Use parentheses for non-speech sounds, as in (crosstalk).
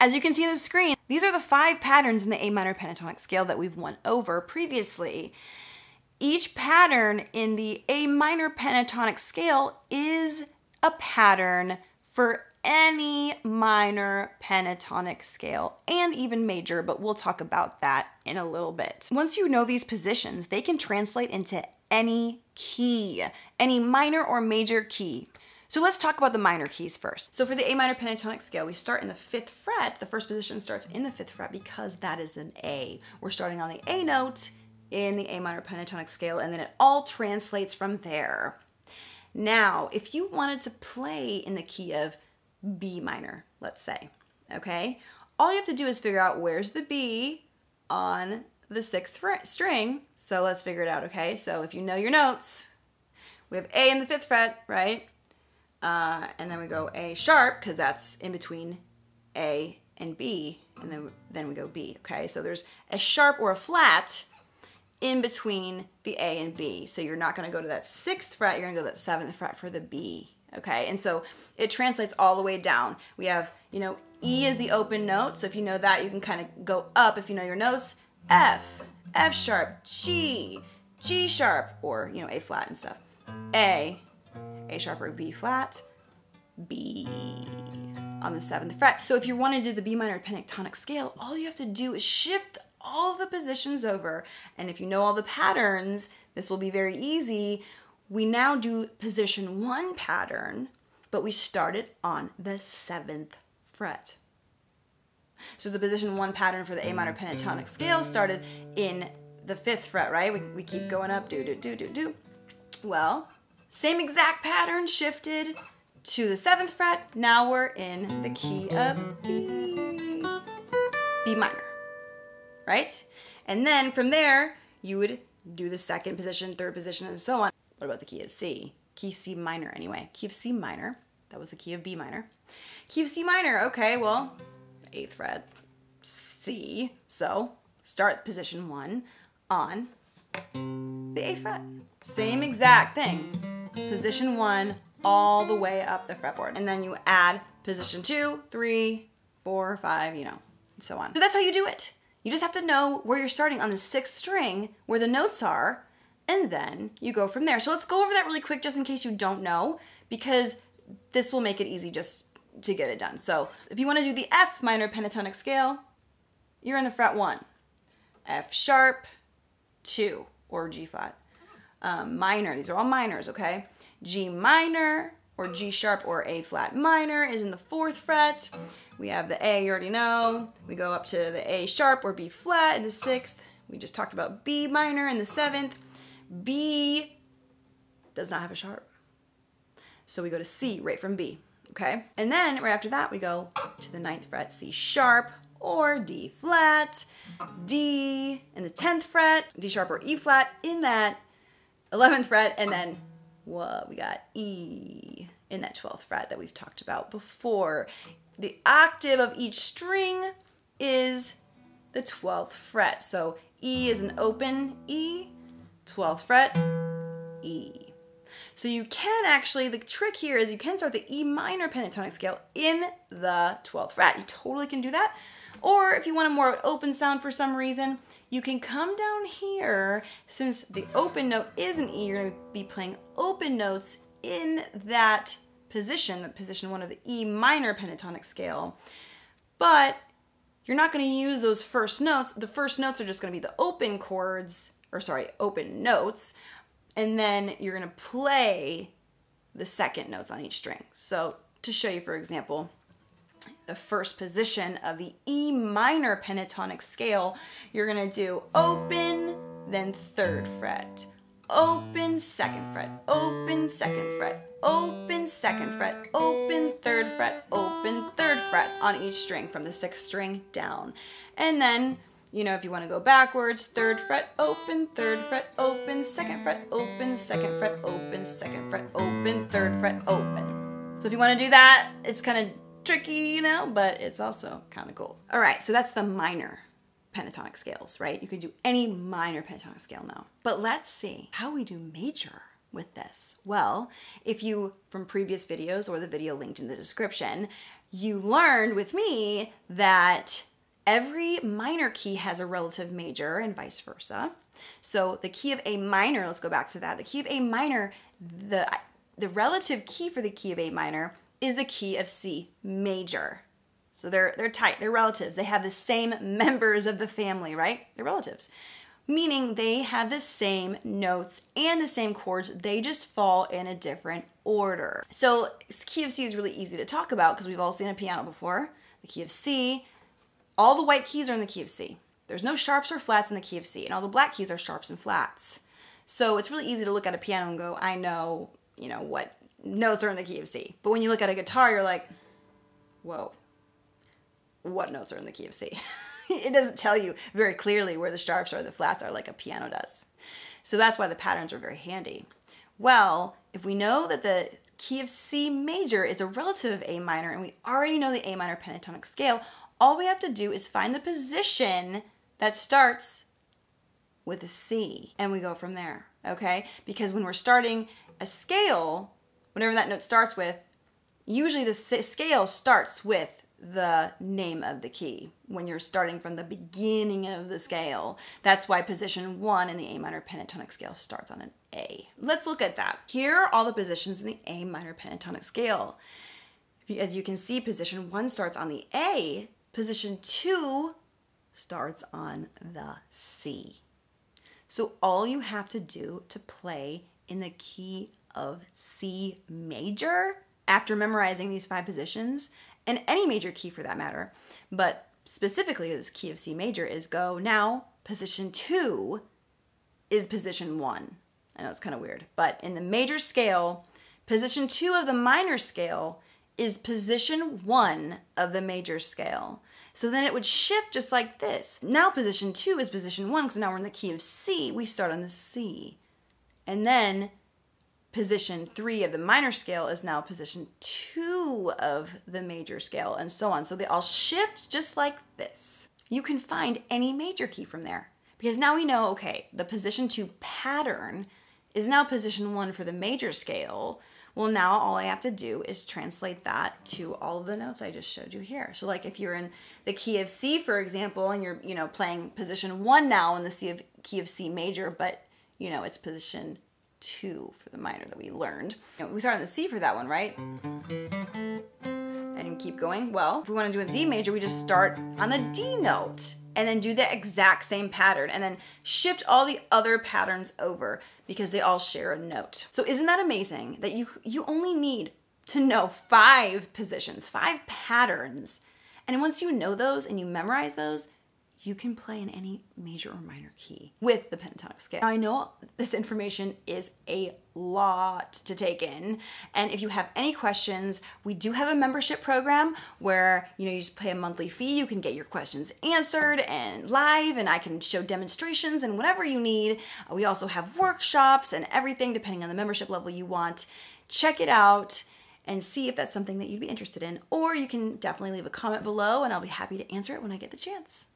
As you can see on the screen, these are the five patterns in the A minor pentatonic scale that we've went over previously. Each pattern in the A minor pentatonic scale is a pattern for any minor pentatonic scale and even major, but we'll talk about that in a little bit. Once you know these positions, they can translate into any key, any minor or major key. So let's talk about the minor keys first. So for the A minor pentatonic scale, we start in the fifth fret. The first position starts in the fifth fret because that is an A. We're starting on the A note in the A minor pentatonic scale, and then it all translates from there. Now, if you wanted to play in the key of B minor, let's say, okay, all you have to do is figure out where's the B on the sixth string. So let's figure it out, okay? So if you know your notes, we have A in the fifth fret, right? Uh, and then we go A sharp because that's in between A and B, and then then we go B. Okay, so there's a sharp or a flat in between the A and B. So you're not going to go to that sixth fret. You're going to go to that seventh fret for the B. Okay, and so it translates all the way down. We have you know E is the open note. So if you know that, you can kind of go up. If you know your notes, F, F sharp, G, G sharp, or you know A flat and stuff. A, a sharp or B flat, B on the seventh fret. So if you want to do the B minor pentatonic scale, all you have to do is shift all the positions over. And if you know all the patterns, this will be very easy. We now do position one pattern, but we started on the seventh fret. So the position one pattern for the A minor pentatonic scale started in the fifth fret, right? We, we keep going up, do, do, do, do, do. Well, same exact pattern shifted to the seventh fret. Now we're in the key of B, B minor, right? And then from there, you would do the second position, third position, and so on. What about the key of C? Key C minor anyway. Key of C minor. That was the key of B minor. Key of C minor. Okay, well, eighth fret, C. So start position one on the eighth fret. Same exact thing position one all the way up the fretboard. And then you add position two, three, four, five, you know, so on. So that's how you do it. You just have to know where you're starting on the sixth string, where the notes are, and then you go from there. So let's go over that really quick just in case you don't know, because this will make it easy just to get it done. So if you want to do the F minor pentatonic scale, you're in the fret one. F sharp, two, or G flat um, minor. These are all minors, okay? G minor or G sharp or A flat minor is in the fourth fret. We have the A, you already know. We go up to the A sharp or B flat in the sixth. We just talked about B minor in the seventh. B does not have a sharp. So we go to C right from B, okay? And then right after that, we go to the ninth fret, C sharp or D flat, D in the 10th fret, D sharp or E flat in that 11th fret, and then what we got E in that 12th fret that we've talked about before. The octave of each string is the 12th fret. So E is an open E, 12th fret, E. So you can actually, the trick here is you can start the E minor pentatonic scale in the 12th fret. You totally can do that. Or if you want a more open sound for some reason, you can come down here, since the open note is an E, you're gonna be playing open notes in that position, the position one of the E minor pentatonic scale. But you're not gonna use those first notes. The first notes are just gonna be the open chords, or sorry, open notes, and then you're gonna play the second notes on each string. So to show you, for example, the first position of the E minor pentatonic scale, you're gonna do open, then third fret, open, second fret, open, second fret, open, second fret, open, third fret, open, third fret on each string from the sixth string down. And then, you know, if you wanna go backwards, third fret, open, third fret, open, second fret, open, second fret, open, second fret, open, third fret, open. So if you wanna do that, it's kind of tricky, you know, but it's also kind of cool. All right, so that's the minor pentatonic scales, right? You can do any minor pentatonic scale now. But let's see how we do major with this. Well, if you, from previous videos or the video linked in the description, you learned with me that every minor key has a relative major and vice versa. So the key of A minor, let's go back to that. The key of A minor, the the relative key for the key of A minor is the key of C major. So they're they're tight, they're relatives. They have the same members of the family, right? They're relatives. Meaning they have the same notes and the same chords, they just fall in a different order. So key of C is really easy to talk about because we've all seen a piano before. The key of C, all the white keys are in the key of C. There's no sharps or flats in the key of C, and all the black keys are sharps and flats. So it's really easy to look at a piano and go, I know, you know, what notes are in the key of C. But when you look at a guitar, you're like, whoa, what notes are in the key of C? (laughs) it doesn't tell you very clearly where the sharps or the flats are like a piano does. So that's why the patterns are very handy. Well, if we know that the key of C major is a relative of A minor and we already know the A minor pentatonic scale, all we have to do is find the position that starts with a C and we go from there, okay? Because when we're starting a scale, whatever that note starts with, usually the scale starts with the name of the key when you're starting from the beginning of the scale. That's why position one in the A minor pentatonic scale starts on an A. Let's look at that. Here are all the positions in the A minor pentatonic scale. As you can see, position one starts on the A, position two starts on the C. So all you have to do to play in the key of C major after memorizing these five positions and any major key for that matter, but specifically this key of C major is go now position two is position one. I know it's kind of weird, but in the major scale, position two of the minor scale is position one of the major scale. So then it would shift just like this. Now position two is position one, because now we're in the key of C. We start on the C. And then position three of the minor scale is now position two of the major scale, and so on. So they all shift just like this. You can find any major key from there because now we know, okay, the position two pattern is now position one for the major scale. Well, now all I have to do is translate that to all of the notes I just showed you here. So like if you're in the key of C, for example, and you're, you know, playing position one now in the C of, key of C major, but you know, it's position two for the minor that we learned. We start on the C for that one, right? And keep going. Well, if we want to do a D major, we just start on the D note and then do the exact same pattern and then shift all the other patterns over because they all share a note. So isn't that amazing that you you only need to know five positions, five patterns. And once you know those and you memorize those, you can play in any major or minor key with the pentatonic scale. Now, I know this information is a lot to take in, and if you have any questions, we do have a membership program where you know you just pay a monthly fee. You can get your questions answered and live, and I can show demonstrations and whatever you need. Uh, we also have workshops and everything depending on the membership level you want. Check it out and see if that's something that you'd be interested in, or you can definitely leave a comment below, and I'll be happy to answer it when I get the chance.